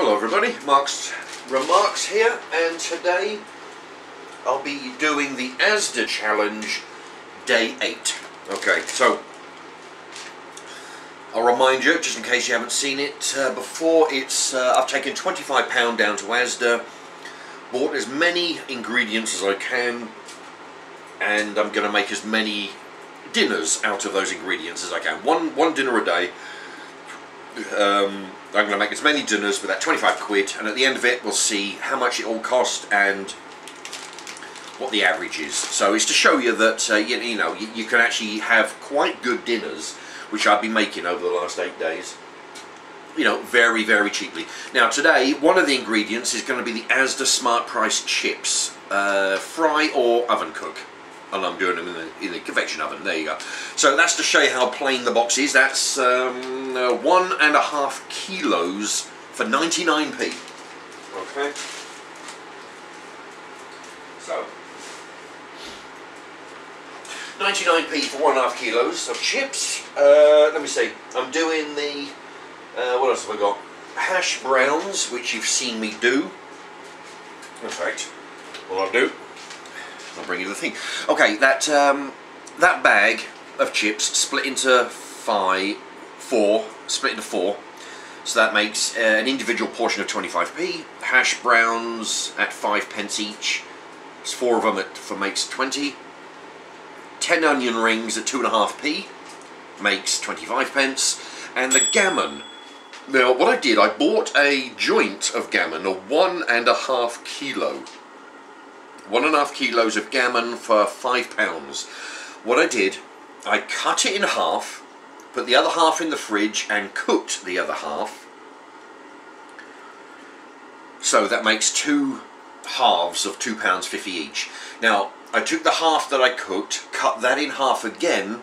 Hello everybody, Mark's Remarks here and today I'll be doing the Asda Challenge Day 8. Okay, so I'll remind you, just in case you haven't seen it uh, before, it's uh, I've taken £25 down to Asda, bought as many ingredients as I can and I'm going to make as many dinners out of those ingredients as I can. One, one dinner a day. Um, I'm going to make as many dinners with that 25 quid and at the end of it we'll see how much it all cost and what the average is. So it's to show you that uh, you, you, know you, you, can actually have quite good dinners which I've been making over the last eight days you know very very cheaply. Now today one of the ingredients is going to be the Asda Smart Price chips uh, fry or oven cook and I'm doing them in the, in the, convection oven. There you go. So that's to show you how plain the box is. That's um, uh, one and a half kilos for 99p. Okay. So 99p for one and a half kilos of chips. Uh, let me see. I'm doing the uh, what else have I got? Hash browns, which you've seen me do. In fact, what I'll do I'll bring you the thing. Okay, that um, that bag of chips split into five, four, split into four. So that makes uh, an individual portion of 25p. Hash browns at five pence each. It's four of them at for makes 20. 10 onion rings at two and a half p makes 25 pence. And the gammon. Now, what I did, I bought a joint of gammon, a one and a half kilo one and a half kilos of gammon for five pounds. What I did, I cut it in half, put the other half in the fridge and cooked the other half. So that makes two halves of two pounds fifty each. Now, I took the half that I cooked, cut that in half again,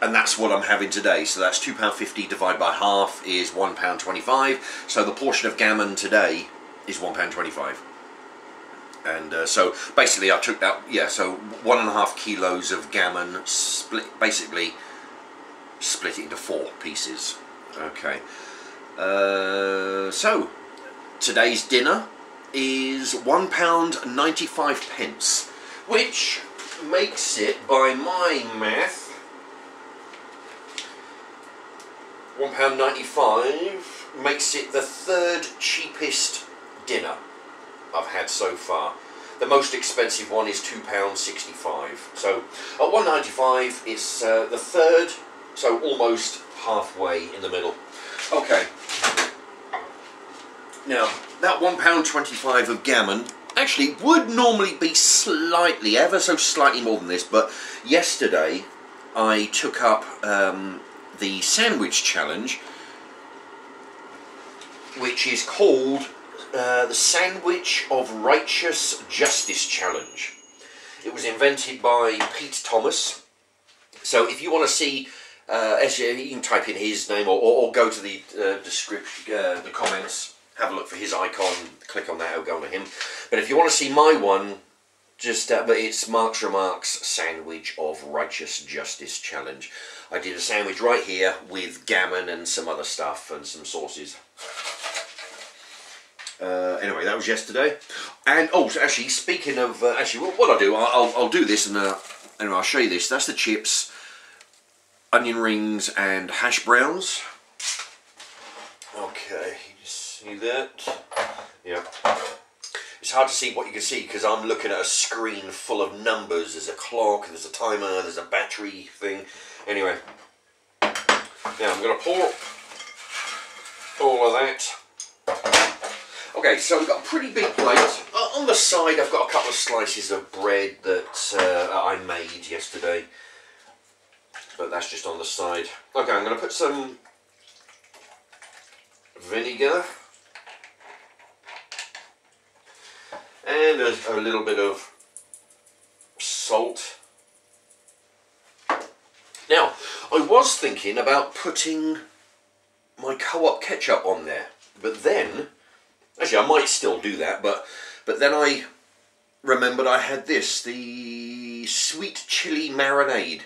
and that's what I'm having today. So that's £2.50 divided by half is £1.25. So the portion of gammon today is £1.25 and uh, so basically I took that yeah so one and a half kilos of gammon split basically split it into four pieces. Okay. Uh, so today's dinner is one pound 95 pence which makes it by my math one pound 95 makes it the third cheapest dinner I've had so far. The most expensive one is £2.65. So at 195 it's uh, the third, so almost halfway in the middle. Okay. Now, that £1.25 of gammon actually would normally be slightly, ever so slightly more than this, but yesterday I took up um, the sandwich challenge, which is called uh, the Sandwich of Righteous Justice Challenge. It was invented by Pete Thomas. So if you want to see, uh, you can type in his name or, or, or go to the uh, description, uh, the comments, have a look for his icon, click on that, it'll go to him. But if you want to see my one, just uh, but it's Mark's Remarks Sandwich of Righteous Justice Challenge. I did a sandwich right here with gammon and some other stuff and some sauces. Uh, anyway, that was yesterday. And oh, so actually, speaking of uh, actually, what, I'll do, I'll, I'll do this and uh, anyway, I'll show you this. That's the chips, onion rings, and hash browns. Okay, you see that? Yeah. It's hard to see what you can see because I'm looking at a screen full of numbers. There's a clock, there's a timer, there's a battery thing. Anyway, now I'm going to pour all of that Okay, so we've got a pretty big plate. Uh, on the side I've got a couple of slices of bread that uh, I made yesterday. But that's just on the side. Okay, I'm going to put some vinegar. And a, a little bit of salt. Now, I was thinking about putting my co-op ketchup on there. But then Actually, I might still do that, but but then I remembered I had this, the sweet chili marinade.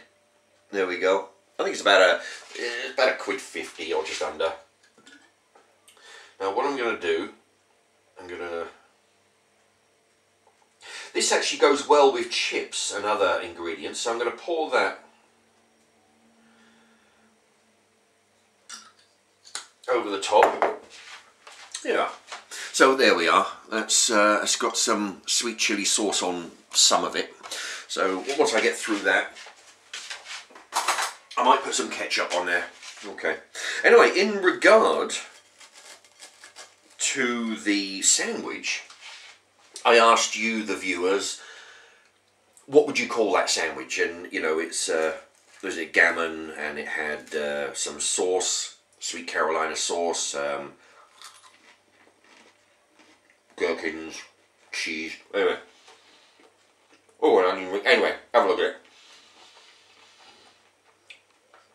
There we go. I think it's about a it's about a quid fifty or just under. Now what I'm going to do, I'm going to... This actually goes well with chips and other ingredients, so I'm going to pour that over the top. Yeah. So there we are. That's uh, it's got some sweet chili sauce on some of it. So once I get through that, I might put some ketchup on there. Okay. Anyway, in regard to the sandwich, I asked you, the viewers, what would you call that sandwich? And you know, it's uh, was it gammon, and it had uh, some sauce, sweet Carolina sauce, um, gherkins, cheese. Anyway, oh, an onion ring. Anyway, have a look at it.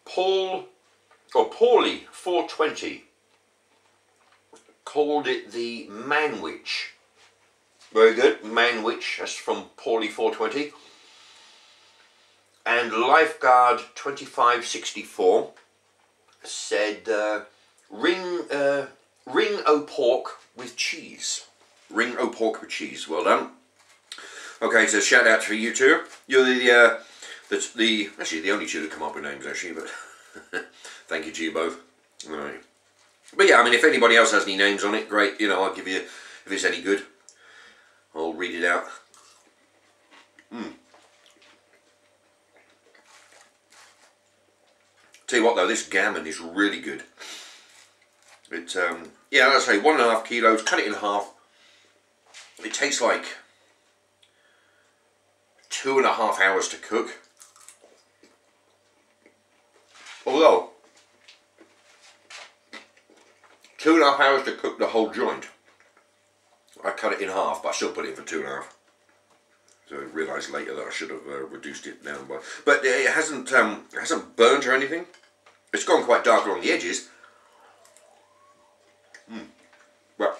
Paul, or Paulie, 420, called it the Manwich. Very good, Manwich, that's from Paulie 420. And Lifeguard 2564 said, uh, ring, uh, ring o' pork with cheese. Ring o' pork with cheese, well done. Okay, so shout out to you two. You're the, uh, the, the actually the only two that come up with names actually, but thank you to you both. All right. But yeah, I mean, if anybody else has any names on it, great. You know, I'll give you if it's any good. I'll read it out. Hmm. Tell you what though, this gammon is really good. It, um, yeah, let's say one and a half kilos, cut it in half. Takes like two and a half hours to cook. Although, two and a half hours to cook the whole joint. I cut it in half, but I still put it in for two and a half. So I realised later that I should have uh, reduced it down by. But it hasn't um, it hasn't burnt or anything. It's gone quite dark along the edges. Hmm. Well.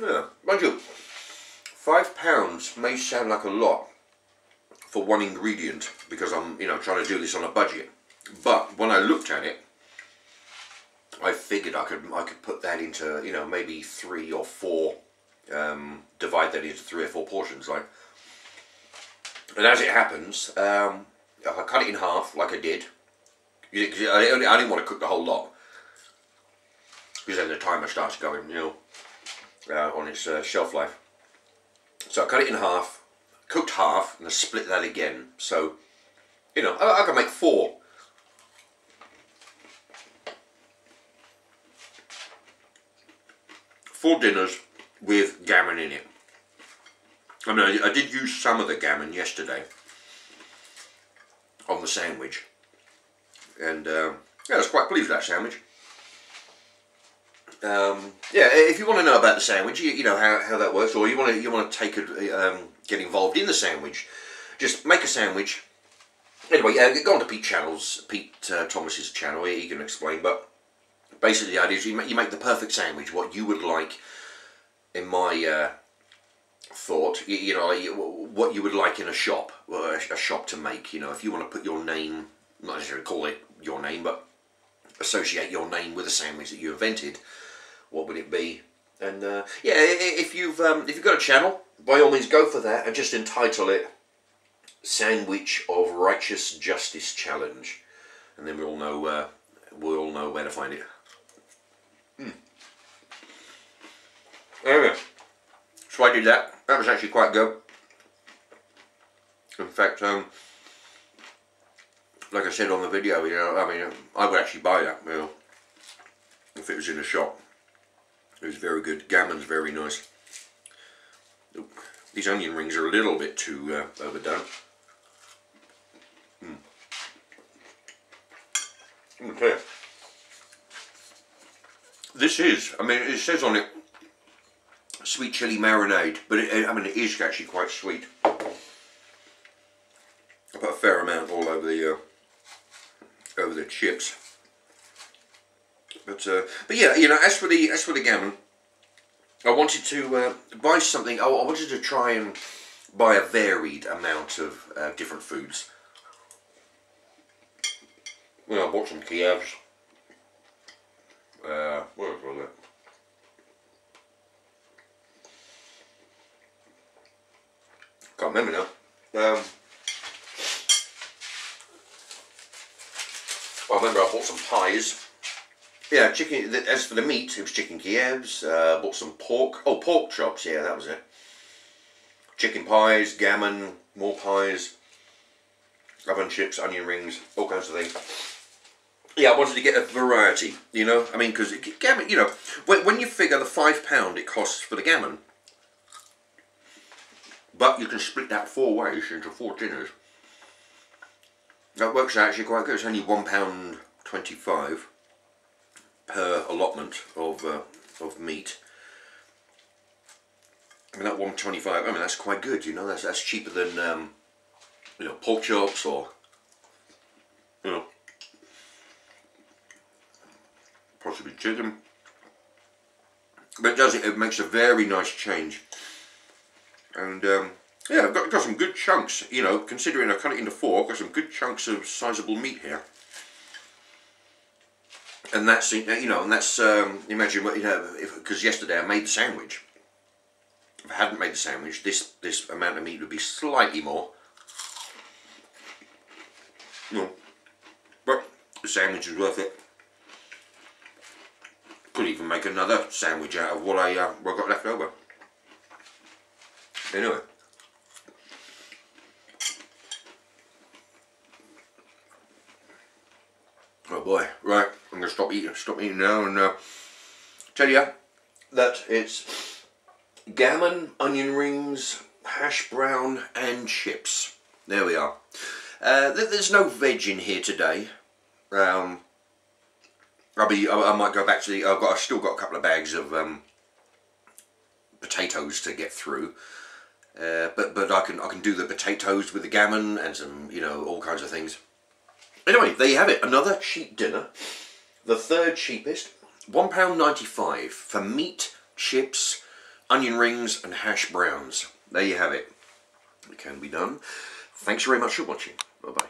Yeah, mind you, five pounds may sound like a lot for one ingredient because I'm, you know, trying to do this on a budget. But when I looked at it, I figured I could I could put that into you know maybe three or four, um, divide that into three or four portions like. And as it happens, um, I cut it in half like I did, I, only, I didn't want to cook the whole lot because then the timer starts going, you know, uh, on its uh, shelf life. So I cut it in half, cooked half, and I split that again. So, you know, I, I can make four four dinners with gammon in it. I mean, I, did use some of the gammon yesterday on the sandwich, and uh, yeah, I was quite pleased with that sandwich. Um, yeah, if you want to know about the sandwich, you, you know how, how that works, or you want to you want to take a, um, get involved in the sandwich, just make a sandwich. Anyway, uh, go on to Pete Channels, Pete uh, Thomas's channel. He can explain, but basically the idea is you make, you make the perfect sandwich, what you would like, in my uh, thought, you, you, know, what you would like in a shop, a, a shop to make, you know, if you want to put your name, not necessarily call it your name, but associate your name with a sandwich that you invented, what would it be? And uh, yeah, if you've um, if you've got a channel, by all means go for that and just entitle it "Sandwich of Righteous Justice Challenge," and then we all know uh, we all know where to find it. Mm. Anyway, so I did that. That was actually quite good. In fact, um, like I said on the video, you know, I mean, I would actually buy that, meal if it was in a shop. It was very good. Gammon's very nice. These onion rings are a little bit too uh, overdone. Mm. Okay this is, I mean, it says on it sweet chili marinade, but it, I mean, it is actually quite sweet. I put a fair amount all over the uh, over the chips. But uh, but yeah, you know, as for the as for the gammon, I wanted to uh, buy something. I, I wanted to try and buy a varied amount of uh, different foods. well, I bought some Kievs. Uh, where was it? Can't remember now. Um, I remember I bought some pies. Yeah, chicken. As for the meat, it was chicken Kievs. Uh, bought some pork. Oh, pork chops. Yeah, that was it. Chicken pies, gammon, more pies, oven chips, onion rings, all kinds of things. Yeah, I wanted to get a variety. You know, I mean, because gammon. You know, when when you figure the five pound it costs for the gammon, but you can split that four ways into four dinners. That works out actually quite good. It's only one pound twenty-five per allotment of uh, of meat. I mean that one twenty-five. I mean that's quite good. You know, that's that's cheaper than um, you know pork chops or you know possibly chicken. But it does it. It makes a very nice change. And um, yeah, I've got, got some good chunks, you know, considering I cut it into four, I've got some good chunks of sizable meat here. And that's, you know, and that's, um, imagine what, you know, because yesterday I made the sandwich. If I hadn't made the sandwich, this, this amount of meat would be slightly more. Know, but the sandwich is worth it. Could even make another sandwich out of what I, uh, what I got left over. Anyway. Oh boy, right, I'm to stop eating, stop eating now and uh, tell you that it's gammon, onion rings, hash brown and chips. There we are. Uh, there's no veg in here today. Um, I'll be, I, I, might go back to the, I've got, I've still got a couple of bags of um, potatoes to get through. Uh, but but I can I can do the potatoes with the gammon and some you know all kinds of things. Anyway, there you have it. Another cheap dinner. The third cheapest, one pound ninety five for meat, chips, onion rings, and hash browns. There you have it. It can be done. Thanks very much for watching. Bye bye.